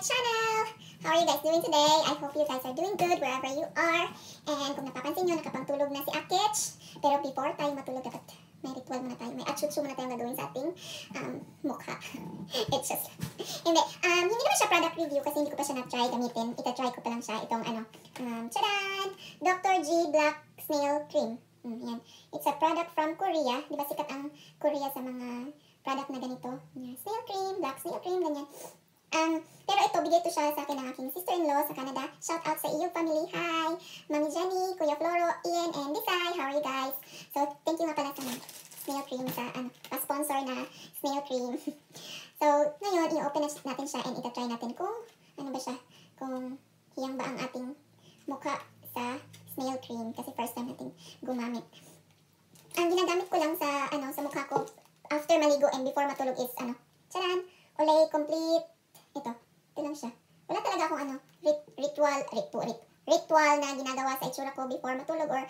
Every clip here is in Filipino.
channel! How are you guys doing today? I hope you guys are doing good wherever you are. And kung napapansin nyo, nakapangtulog na si Akich. Pero before tayo matulog, dapat may ritual muna tayo. May achuchu muna tayong gagawin sa ating um, mukha. It's just, hindi. Um, hindi naman siya product review kasi hindi ko pa siya na-try gamitin. Ita-try ko pa lang siya. Itong ano, um, charan! Dr. G Black Snail Cream. Mm, yan. It's a product from Korea. Di ba sikat ang Korea sa mga product na ganito? Yeah, snail cream, black snail cream, ganyan. Um, pero ito, bigay ito siya sa akin ng aking sister-in-law sa Canada. Shout out sa iyong family. Hi! Mami Jenny, Kuya Floro, Ian, and Desai. How are you guys? So, thank you nga pala sa snail cream sa, ano, pa-sponsor na snail cream. so, ngayon, i-open natin siya and ita-try natin kung, ano ba siya, kung hiyang ba ang ating mukha sa snail cream kasi first time natin gumamit. Ang ginagamit ko lang sa, ano, sa mukha ko after maligo and before matulog is, ano, charan, Olay Complete ito, ito lang siya. Wala talaga akong ano, rit ritual, ritual, rit ritual na ginagawa sa itsura ko before matulog or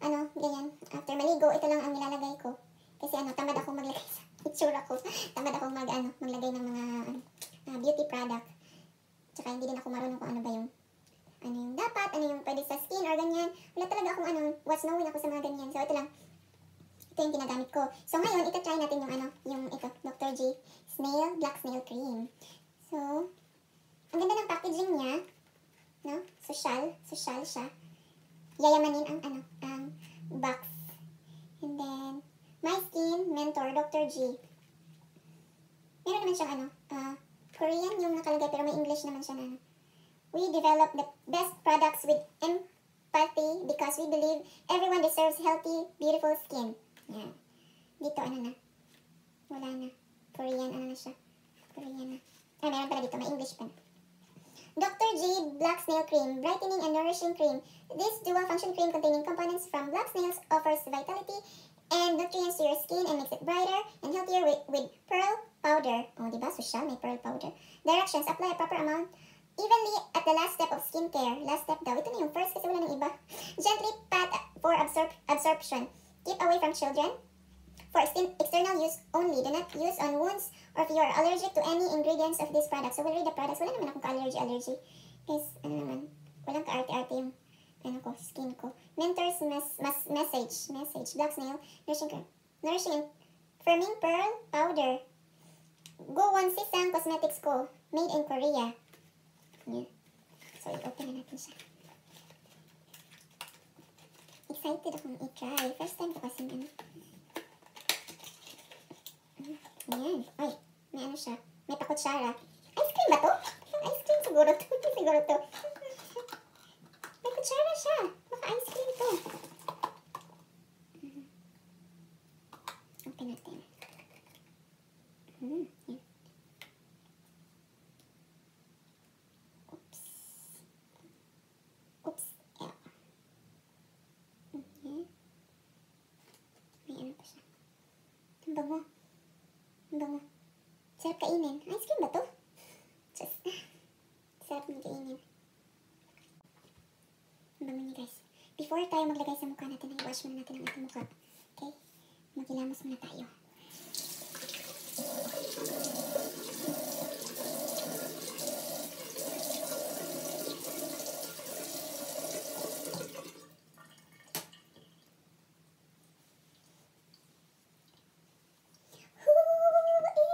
ano, ganyan. After maligo, ito lang ang nilalagay ko. Kasi ano, tamad ako maglagay sa itsura ko. tamad ako mag, ano, maglagay ng mga uh, beauty product. Tsaka hindi din ako marunong kung ano ba yung ano yung dapat, ano yung pwede sa skin or ganyan. Wala talaga akong ano, what's knowing ako sa mga ganyan. So, ito lang. Ito yung ginagamit ko. So, ngayon, ito try natin yung ano, yung ito, Dr. G Snail Black Snail Cream. So, ang ganda ng packaging niya. No? Social. Social siya. Yayamanin ang ano, ang box. And then, My Skin Mentor, Dr. G. Meron naman siyang ano, uh, Korean yung nakalagay pero may English naman siya na ano. We develop the best products with empathy because we believe everyone deserves healthy, beautiful skin. Yan. Dito, ano na. Wala na. Korean, ano na siya. Korean na. Ay, meron pala dito. May English pa. Dr. G Black Snail Cream, Brightening and Nourishing Cream. This dual function cream containing components from black snails offers vitality and nutrients to your skin and makes it brighter and healthier with, with pearl powder. Oh, diba? Social, may pearl powder. Directions. Apply a proper amount evenly at the last step of skincare. Last step daw. Ito na yung first kasi wala nang iba. Gently pat for absorb absorption. Keep away from children. For external use only. Do not use on wounds or if you are allergic to any ingredients of this product. So, we'll read the products. Wala naman akong ka-allergy, allergy. Guys, ano naman, walang ka-arte-arte yung ano ko, skin ko. Mentor's mes mes message, message, black snail, nourishing, nourishing firming pearl powder. Go One Sisang Cosmetics Co. Made in Korea. Yan. So, i-open na natin siya. Excited akong i-try. First time ko kasi ano. Ayan. Ay, may ano siya. May pakutsara. Ice cream ba to? Ice cream siguro to. siguro to. May kutsara siya. Baka ice cream to. Open natin. Hmm. Yan. Oops. Oops. Yeah. Mhm. May ano pa siya. Ang bango. Ang bango. Sarap kainin. Ice cream ba to? Just, sarap ng kainin. Ang bango guys. Before tayo maglagay sa mukha natin, ay wash muna natin ang ating mukha. Okay? Magilamos muna tayo. Who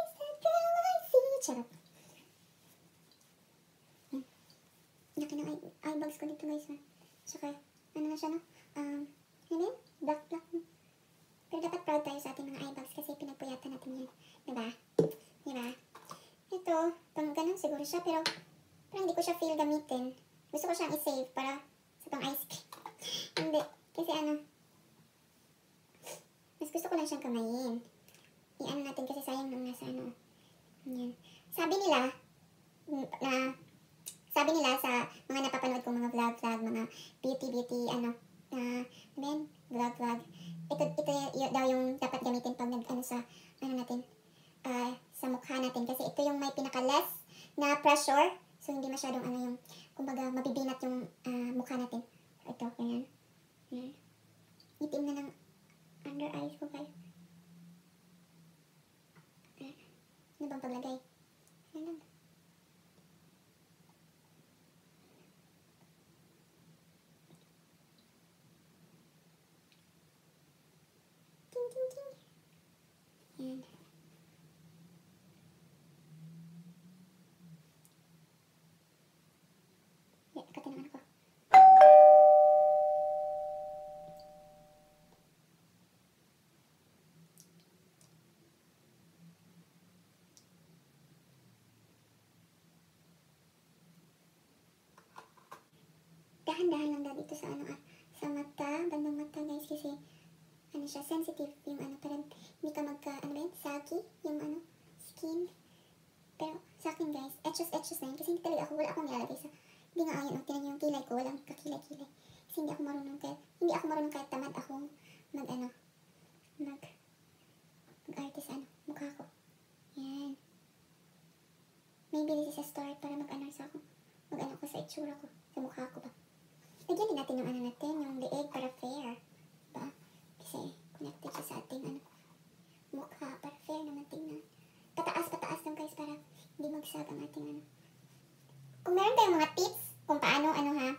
is that girl I see? Charot. Hmm. Laki ng eye, bags ko dito guys ha. Saka, ano na siya no? Um, ano yun? Black, black. Pero dapat proud tayo sa ating mga eye bags kasi pinagpuyatan natin yan. Diba? Diba? Ito, pang ganun siguro siya pero parang hindi ko siya feel gamitin. Gusto ko siyang i-save para sa pang ice cream. hindi. Kasi ano, mas gusto ko lang siyang kamayin i-ano natin kasi sayang nang nasa ano. Yan. Sabi nila, na, sabi nila sa mga napapanood kong mga vlog-vlog, mga beauty-beauty, ano, na, men, vlog-vlog, ito, ito y- daw yung dapat gamitin pag nag, ano, sa, ano natin, ah, sa mukha natin. Kasi ito yung may pinaka-less na pressure. So, hindi masyadong, ano, yung, kumbaga, mabibinat yung ah, mukha natin. Ito, ganyan. Yan. Itim na ng under eyes ko, guys. Ano bang paglagay? Ano lang. Dahan-dahan lang daw dito sa ano ah, sa mata, bandang mata guys kasi ano siya, sensitive yung ano, parang hindi ka magka, ano ba yun, saki, yung ano, skin. Pero sa akin guys, etchos-etchos na yun kasi hindi talaga ako, wala akong nilalagay sa, hindi nga ayun, oh, tinan niyo yung kilay ko, walang kakilay-kilay. Kasi hindi ako marunong kahit, hindi ako marunong kahit tamad akong mag ano, mag, mag-artist ano, mukha ko. Yan. Maybe this is a start para mag-ano sa ako, mag-ano ko sa itsura ko, sa mukha ko natin yung ano natin, yung leeg para fair. Ba? Kasi connected siya sa ating ano, mukha para fair naman tingnan. Pataas, pataas lang guys para hindi magsag ang ating ano. Kung meron tayong mga tips kung paano ano ha,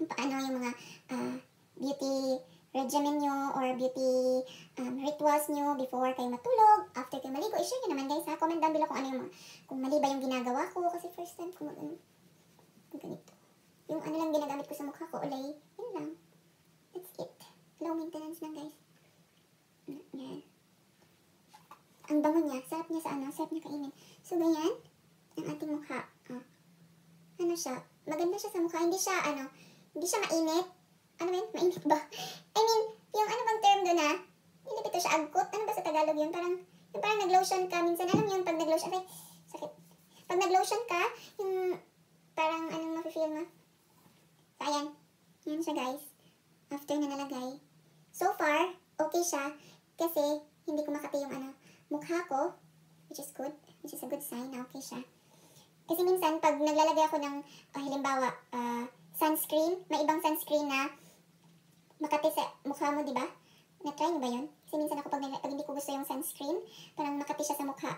kung paano yung mga ah, beauty regimen nyo or beauty um, rituals nyo before kayo matulog, after kayo maligo, i-share nyo naman guys ha. Comment down below kung ano yung mga, kung mali ba yung ginagawa ko kasi first time ko mag ano, ganito. Yung ano lang ginagamit ko sa mukha ko, olay, yun lang. That's it. Low maintenance lang guys. Yan. Ang bango niya, sarap niya sa ano, sarap niya kainin. So, ganyan, ang ating mukha. Oh. Ano siya, maganda siya sa mukha, hindi siya, ano, hindi siya mainit. Ano ba yun? Mainit ba? I mean, yung ano bang term doon ah? Hindi ba ito siya agkot? Ano ba sa Tagalog yun? Parang, yung parang nag-lotion ka, minsan, alam yun, pag nag-lotion, ay, sakit. Pag nag-lotion ka, yung, parang, anong mafe-feel mo? So, ayan. Yan siya, guys. After na nalagay. So far, okay siya. Kasi, hindi ko makati yung ano, mukha ko. Which is good. Which is a good sign na okay siya. Kasi minsan, pag naglalagay ako ng, ah, halimbawa, ah, sunscreen, may ibang sunscreen na makati sa mukha mo, di ba? Na-try niyo ba yun? Kasi minsan ako pag, pag hindi ko gusto yung sunscreen, parang makati siya sa mukha.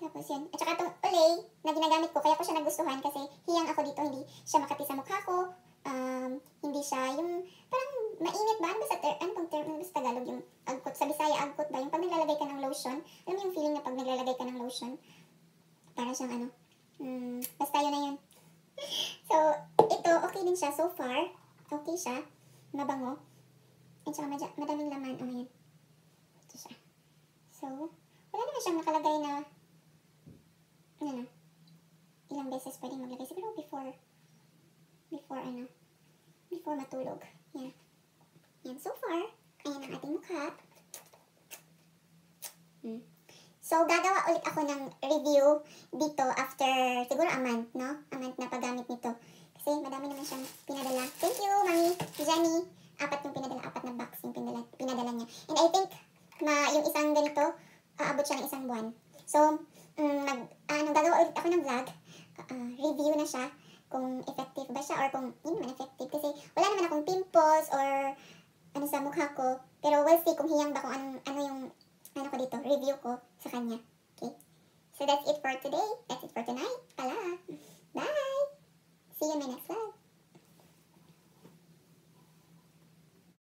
Tapos yun. At saka itong Olay na ginagamit ko, kaya ko siya nagustuhan kasi hiyang ako dito, hindi siya makati sa mukha ko. Um, hindi siya yung parang mainit ba? Ano ba sa ter- ano bang term? Ano sa Tagalog yung agkot? Sa Bisaya agkot ba? Yung pag naglalagay ka ng lotion. Alam mo yung feeling na pag naglalagay ka ng lotion? Para siyang ano? Mm, basta yun na yun. so, ito, okay din siya so far. Okay siya. Mabango. At saka madya, madaming laman. Oh, yan. Ito siya. So, wala naman siyang nakalagay na ano na, ilang beses pwedeng maglagay. Siguro before, before ano, before matulog. Yan. Yan. So far, ayan ang ating mukha. Hmm. So, gagawa ulit ako ng review dito after siguro a month, no? A month na paggamit nito. Kasi madami naman siyang pinadala. Thank you, Mami Jenny. Apat yung pinadala, apat na box yung pinadala, pinadala niya. And I think, na yung isang ganito, aabot siya ng isang buwan. So, um, mag, ano, gagawa ulit ako ng vlog. Ah, review na siya kung effective ba siya or kung hindi naman effective. Kasi wala naman akong pimples or ano sa mukha ko. Pero we'll see kung hiyang ba kung anong, ano yung ano ko dito, review ko sa kanya. Okay? So that's it for today. That's it for tonight. Pala. Bye! See you in my next vlog.